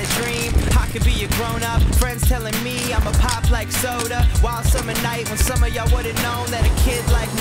had a dream. I could be a grown up. Friends telling me I'm a pop like soda. Wild summer night when some of y'all would've known that a kid like me.